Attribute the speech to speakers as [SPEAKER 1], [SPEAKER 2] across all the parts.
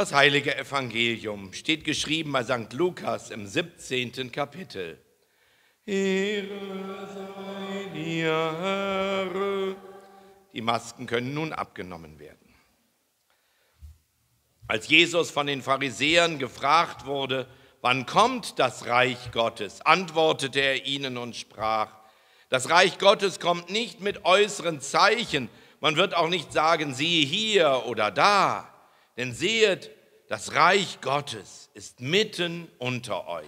[SPEAKER 1] Das heilige Evangelium steht geschrieben bei St. Lukas im 17. Kapitel. Ehre sei dir, Herr. Die Masken können nun abgenommen werden. Als Jesus von den Pharisäern gefragt wurde, wann kommt das Reich Gottes, antwortete er ihnen und sprach, das Reich Gottes kommt nicht mit äußeren Zeichen, man wird auch nicht sagen, siehe hier oder da, denn sehet, das Reich Gottes ist mitten unter euch.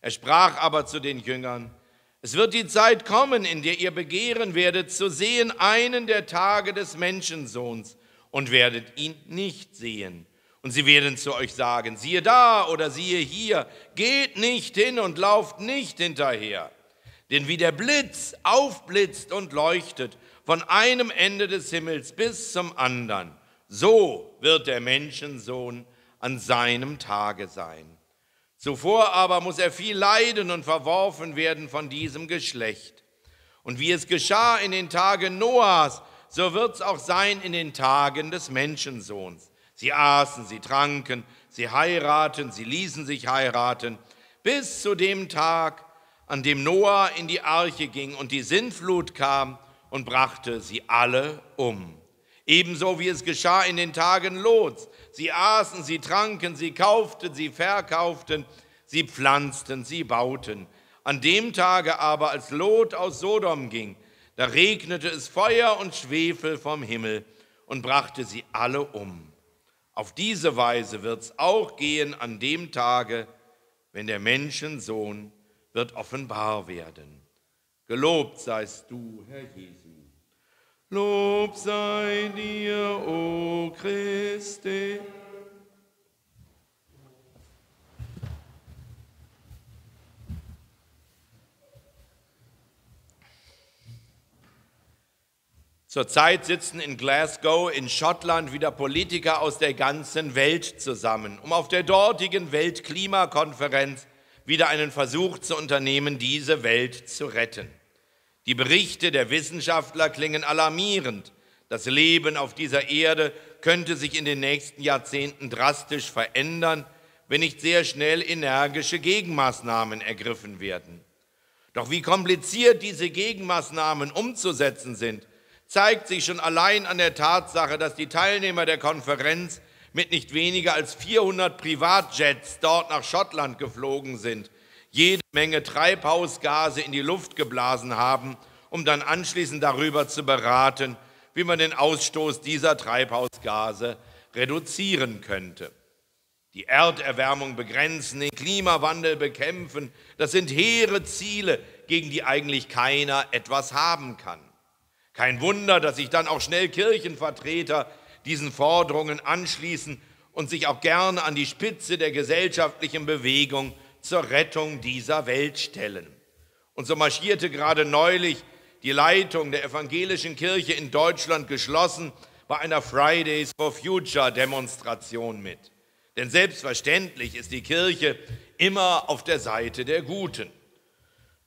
[SPEAKER 1] Er sprach aber zu den Jüngern, es wird die Zeit kommen, in der ihr begehren werdet zu sehen einen der Tage des Menschensohns und werdet ihn nicht sehen. Und sie werden zu euch sagen, siehe da oder siehe hier, geht nicht hin und lauft nicht hinterher. Denn wie der Blitz aufblitzt und leuchtet von einem Ende des Himmels bis zum anderen, so wird der Menschensohn an seinem Tage sein. Zuvor aber muss er viel leiden und verworfen werden von diesem Geschlecht. Und wie es geschah in den Tagen Noahs, so wird es auch sein in den Tagen des Menschensohns. Sie aßen, sie tranken, sie heiraten, sie ließen sich heiraten, bis zu dem Tag, an dem Noah in die Arche ging und die Sintflut kam und brachte sie alle um. Ebenso wie es geschah in den Tagen Lots. Sie aßen, sie tranken, sie kauften, sie verkauften, sie pflanzten, sie bauten. An dem Tage aber, als Lot aus Sodom ging, da regnete es Feuer und Schwefel vom Himmel und brachte sie alle um. Auf diese Weise wird es auch gehen an dem Tage, wenn der Menschensohn wird offenbar werden. Gelobt seist du, Herr Jesu. Lob sei dir, o Christe. Zurzeit sitzen in Glasgow in Schottland wieder Politiker aus der ganzen Welt zusammen, um auf der dortigen Weltklimakonferenz wieder einen Versuch zu unternehmen, diese Welt zu retten. Die Berichte der Wissenschaftler klingen alarmierend. Das Leben auf dieser Erde könnte sich in den nächsten Jahrzehnten drastisch verändern, wenn nicht sehr schnell energische Gegenmaßnahmen ergriffen werden. Doch wie kompliziert diese Gegenmaßnahmen umzusetzen sind, zeigt sich schon allein an der Tatsache, dass die Teilnehmer der Konferenz mit nicht weniger als 400 Privatjets dort nach Schottland geflogen sind, jede Menge Treibhausgase in die Luft geblasen haben, um dann anschließend darüber zu beraten, wie man den Ausstoß dieser Treibhausgase reduzieren könnte. Die Erderwärmung begrenzen, den Klimawandel bekämpfen, das sind hehre Ziele, gegen die eigentlich keiner etwas haben kann. Kein Wunder, dass sich dann auch schnell Kirchenvertreter diesen Forderungen anschließen und sich auch gerne an die Spitze der gesellschaftlichen Bewegung zur Rettung dieser Welt stellen. Und so marschierte gerade neulich die Leitung der evangelischen Kirche in Deutschland geschlossen bei einer Fridays for Future Demonstration mit. Denn selbstverständlich ist die Kirche immer auf der Seite der Guten.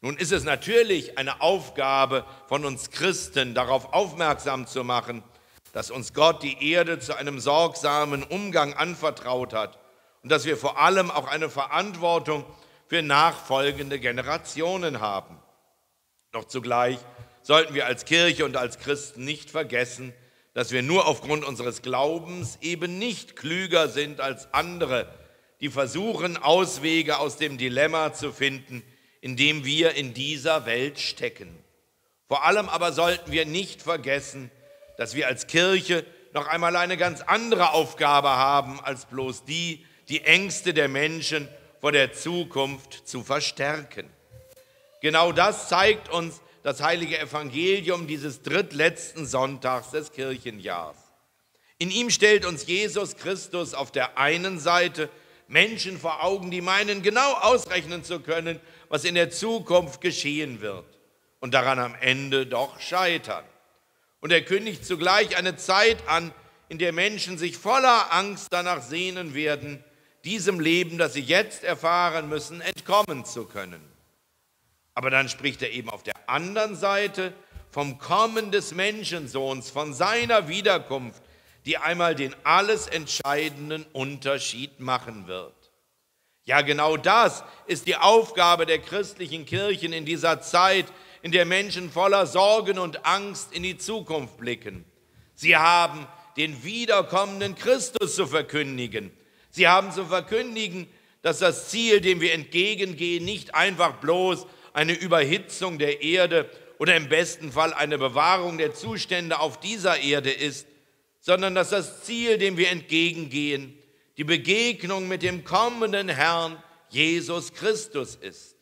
[SPEAKER 1] Nun ist es natürlich eine Aufgabe von uns Christen, darauf aufmerksam zu machen, dass uns Gott die Erde zu einem sorgsamen Umgang anvertraut hat und dass wir vor allem auch eine Verantwortung für nachfolgende Generationen haben. Doch zugleich sollten wir als Kirche und als Christen nicht vergessen, dass wir nur aufgrund unseres Glaubens eben nicht klüger sind als andere, die versuchen, Auswege aus dem Dilemma zu finden, in dem wir in dieser Welt stecken. Vor allem aber sollten wir nicht vergessen, dass wir als Kirche noch einmal eine ganz andere Aufgabe haben, als bloß die, die Ängste der Menschen vor der Zukunft zu verstärken. Genau das zeigt uns das heilige Evangelium dieses drittletzten Sonntags des Kirchenjahrs. In ihm stellt uns Jesus Christus auf der einen Seite Menschen vor Augen, die meinen, genau ausrechnen zu können, was in der Zukunft geschehen wird und daran am Ende doch scheitern. Und er kündigt zugleich eine Zeit an, in der Menschen sich voller Angst danach sehnen werden, diesem Leben, das sie jetzt erfahren müssen, entkommen zu können. Aber dann spricht er eben auf der anderen Seite vom Kommen des Menschensohns, von seiner Wiederkunft, die einmal den alles entscheidenden Unterschied machen wird. Ja, genau das ist die Aufgabe der christlichen Kirchen in dieser Zeit, in der Menschen voller Sorgen und Angst in die Zukunft blicken. Sie haben den wiederkommenden Christus zu verkündigen. Sie haben zu verkündigen, dass das Ziel, dem wir entgegengehen, nicht einfach bloß eine Überhitzung der Erde oder im besten Fall eine Bewahrung der Zustände auf dieser Erde ist, sondern dass das Ziel, dem wir entgegengehen, die Begegnung mit dem kommenden Herrn Jesus Christus ist.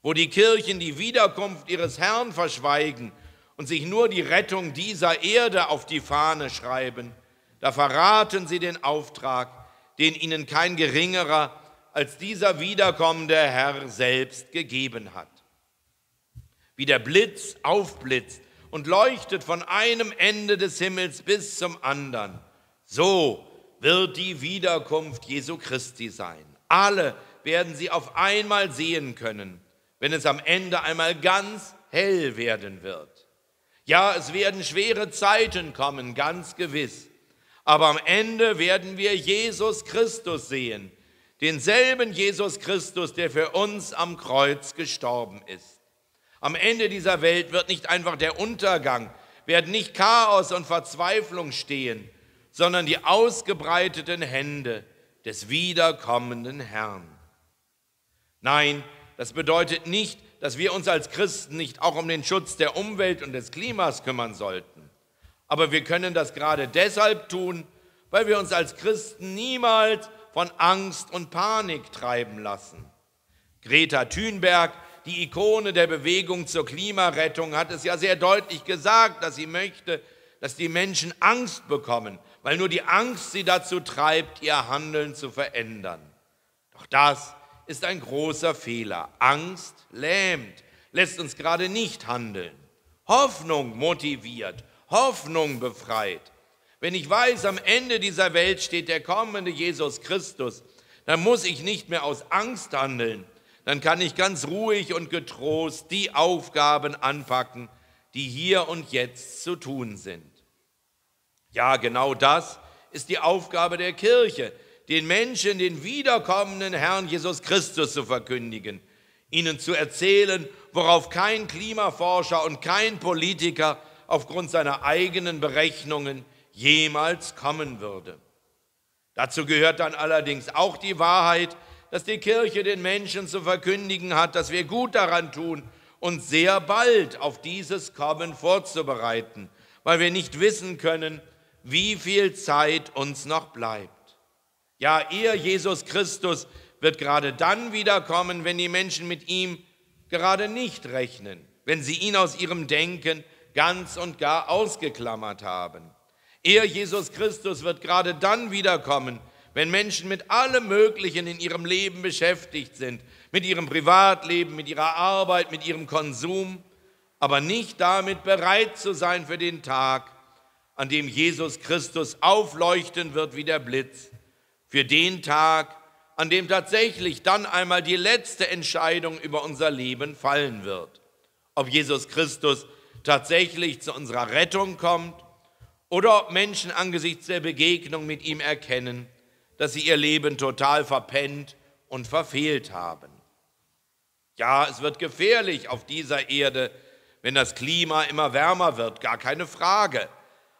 [SPEAKER 1] Wo die Kirchen die Wiederkunft ihres Herrn verschweigen und sich nur die Rettung dieser Erde auf die Fahne schreiben, da verraten sie den Auftrag, den ihnen kein geringerer als dieser wiederkommende Herr selbst gegeben hat. Wie der Blitz aufblitzt und leuchtet von einem Ende des Himmels bis zum anderen, so wird die Wiederkunft Jesu Christi sein. Alle werden sie auf einmal sehen können, wenn es am Ende einmal ganz hell werden wird. Ja, es werden schwere Zeiten kommen, ganz gewiss. Aber am Ende werden wir Jesus Christus sehen, denselben Jesus Christus, der für uns am Kreuz gestorben ist. Am Ende dieser Welt wird nicht einfach der Untergang, werden nicht Chaos und Verzweiflung stehen, sondern die ausgebreiteten Hände des wiederkommenden Herrn. Nein, das bedeutet nicht, dass wir uns als Christen nicht auch um den Schutz der Umwelt und des Klimas kümmern sollten. Aber wir können das gerade deshalb tun, weil wir uns als Christen niemals von Angst und Panik treiben lassen. Greta Thunberg, die Ikone der Bewegung zur Klimarettung, hat es ja sehr deutlich gesagt, dass sie möchte, dass die Menschen Angst bekommen, weil nur die Angst sie dazu treibt, ihr Handeln zu verändern. Doch das ist ein großer Fehler. Angst lähmt, lässt uns gerade nicht handeln. Hoffnung motiviert, Hoffnung befreit. Wenn ich weiß, am Ende dieser Welt steht der kommende Jesus Christus, dann muss ich nicht mehr aus Angst handeln. Dann kann ich ganz ruhig und getrost die Aufgaben anpacken, die hier und jetzt zu tun sind. Ja, genau das ist die Aufgabe der Kirche, den Menschen den wiederkommenden Herrn Jesus Christus zu verkündigen, ihnen zu erzählen, worauf kein Klimaforscher und kein Politiker aufgrund seiner eigenen Berechnungen jemals kommen würde. Dazu gehört dann allerdings auch die Wahrheit, dass die Kirche den Menschen zu verkündigen hat, dass wir gut daran tun, uns sehr bald auf dieses Kommen vorzubereiten, weil wir nicht wissen können, wie viel Zeit uns noch bleibt. Ja, er, Jesus Christus, wird gerade dann wiederkommen, wenn die Menschen mit ihm gerade nicht rechnen, wenn sie ihn aus ihrem Denken ganz und gar ausgeklammert haben. Er, Jesus Christus, wird gerade dann wiederkommen, wenn Menschen mit allem Möglichen in ihrem Leben beschäftigt sind, mit ihrem Privatleben, mit ihrer Arbeit, mit ihrem Konsum, aber nicht damit bereit zu sein für den Tag, an dem Jesus Christus aufleuchten wird wie der Blitz, für den Tag, an dem tatsächlich dann einmal die letzte Entscheidung über unser Leben fallen wird. Ob Jesus Christus tatsächlich zu unserer Rettung kommt oder ob Menschen angesichts der Begegnung mit ihm erkennen, dass sie ihr Leben total verpennt und verfehlt haben. Ja, es wird gefährlich auf dieser Erde, wenn das Klima immer wärmer wird, gar keine Frage.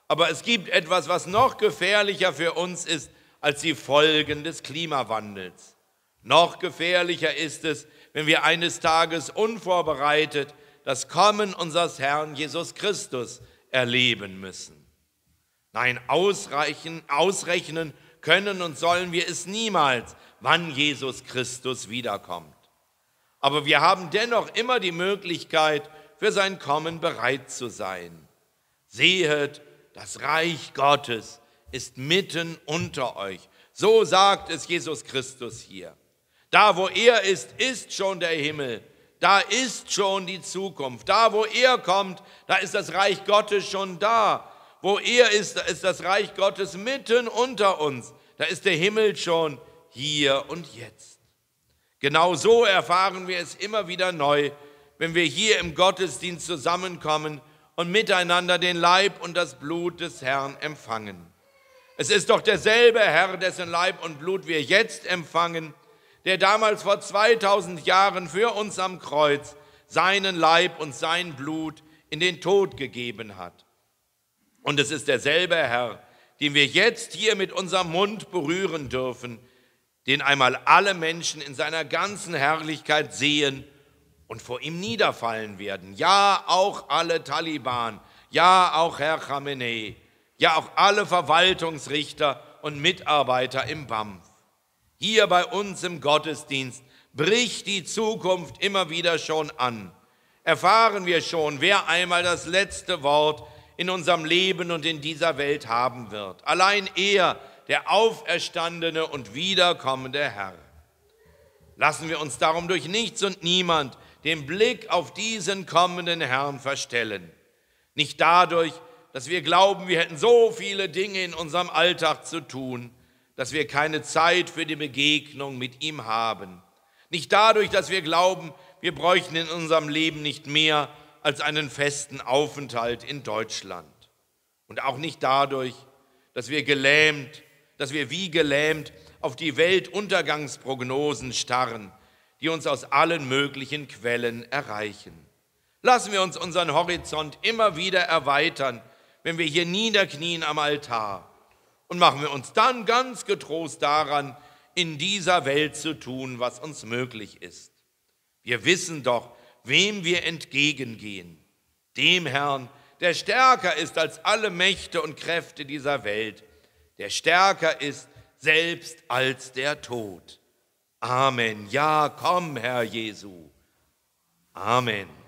[SPEAKER 1] Aber es gibt etwas, was noch gefährlicher für uns ist als die Folgen des Klimawandels. Noch gefährlicher ist es, wenn wir eines Tages unvorbereitet das Kommen unseres Herrn Jesus Christus erleben müssen. Nein, ausreichen, ausrechnen können und sollen wir es niemals, wann Jesus Christus wiederkommt. Aber wir haben dennoch immer die Möglichkeit, für sein Kommen bereit zu sein. Sehet, das Reich Gottes ist mitten unter euch. So sagt es Jesus Christus hier. Da, wo er ist, ist schon der Himmel. Da ist schon die Zukunft. Da, wo er kommt, da ist das Reich Gottes schon da. Wo er ist, da ist das Reich Gottes mitten unter uns. Da ist der Himmel schon hier und jetzt. Genau so erfahren wir es immer wieder neu, wenn wir hier im Gottesdienst zusammenkommen und miteinander den Leib und das Blut des Herrn empfangen. Es ist doch derselbe Herr, dessen Leib und Blut wir jetzt empfangen, der damals vor 2000 Jahren für uns am Kreuz seinen Leib und sein Blut in den Tod gegeben hat. Und es ist derselbe Herr, den wir jetzt hier mit unserem Mund berühren dürfen, den einmal alle Menschen in seiner ganzen Herrlichkeit sehen und vor ihm niederfallen werden. Ja, auch alle Taliban, ja, auch Herr Khamenei, ja, auch alle Verwaltungsrichter und Mitarbeiter im BAMF. Hier bei uns im Gottesdienst bricht die Zukunft immer wieder schon an. Erfahren wir schon, wer einmal das letzte Wort in unserem Leben und in dieser Welt haben wird. Allein er, der auferstandene und wiederkommende Herr. Lassen wir uns darum durch nichts und niemand den Blick auf diesen kommenden Herrn verstellen. Nicht dadurch, dass wir glauben, wir hätten so viele Dinge in unserem Alltag zu tun, dass wir keine Zeit für die Begegnung mit ihm haben. Nicht dadurch, dass wir glauben, wir bräuchten in unserem Leben nicht mehr als einen festen Aufenthalt in Deutschland. Und auch nicht dadurch, dass wir gelähmt, dass wir wie gelähmt auf die Weltuntergangsprognosen starren, die uns aus allen möglichen Quellen erreichen. Lassen wir uns unseren Horizont immer wieder erweitern, wenn wir hier niederknien am Altar und machen wir uns dann ganz getrost daran, in dieser Welt zu tun, was uns möglich ist. Wir wissen doch, wem wir entgegengehen. Dem Herrn, der stärker ist als alle Mächte und Kräfte dieser Welt, der stärker ist selbst als der Tod. Amen. Ja, komm, Herr Jesu. Amen.